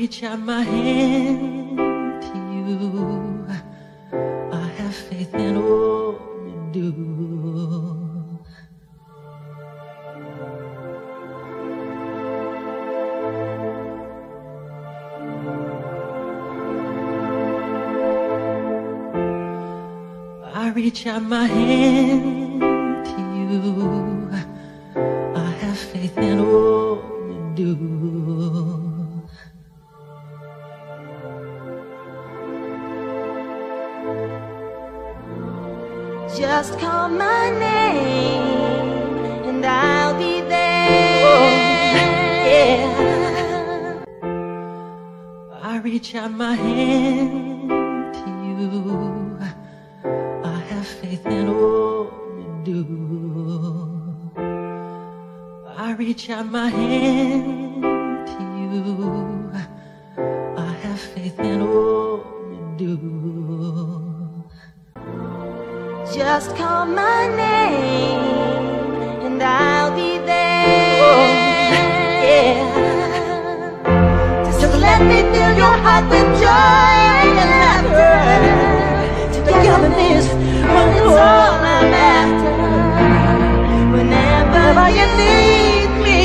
reach out my hand to you. I have faith in all you do. I reach out my hand to you. I have faith in all you do. Just call my name and I'll be oh, there. yeah. I reach out my hand to you. I have faith in all you do. I reach out my hand to you. I have faith in all you do. Just call my name and I'll be there. Oh. yeah. So let me fill your heart with joy and laughter. Togetherness, one It's and all all. I'm after. Whenever you need me,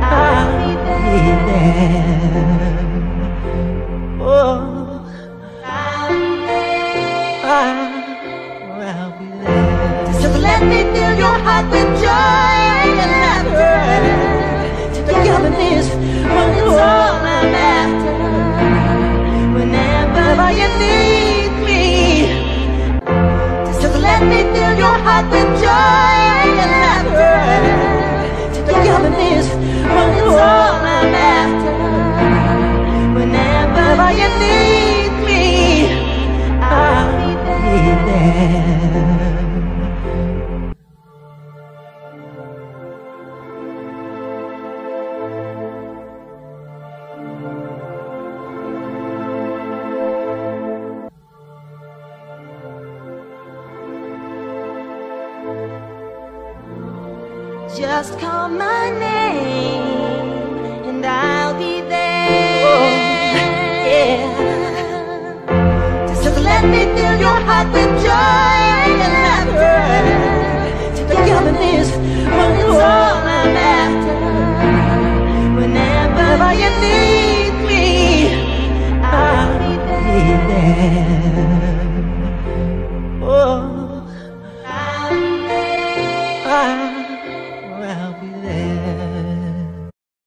I'll be I'll be there. there. Oh, I'll be there. Let me fill your heart with joy and laughter. Togetherness, It's all. I'm after. Whenever you need me, So let me fill your heart with joy and laughter. togetherness, It's all. I'm after. Whenever you need me, I'll be there. Just call my name and I'll be oh, there. yeah. So let me fill your heart with joy and laughter. Togetherness, one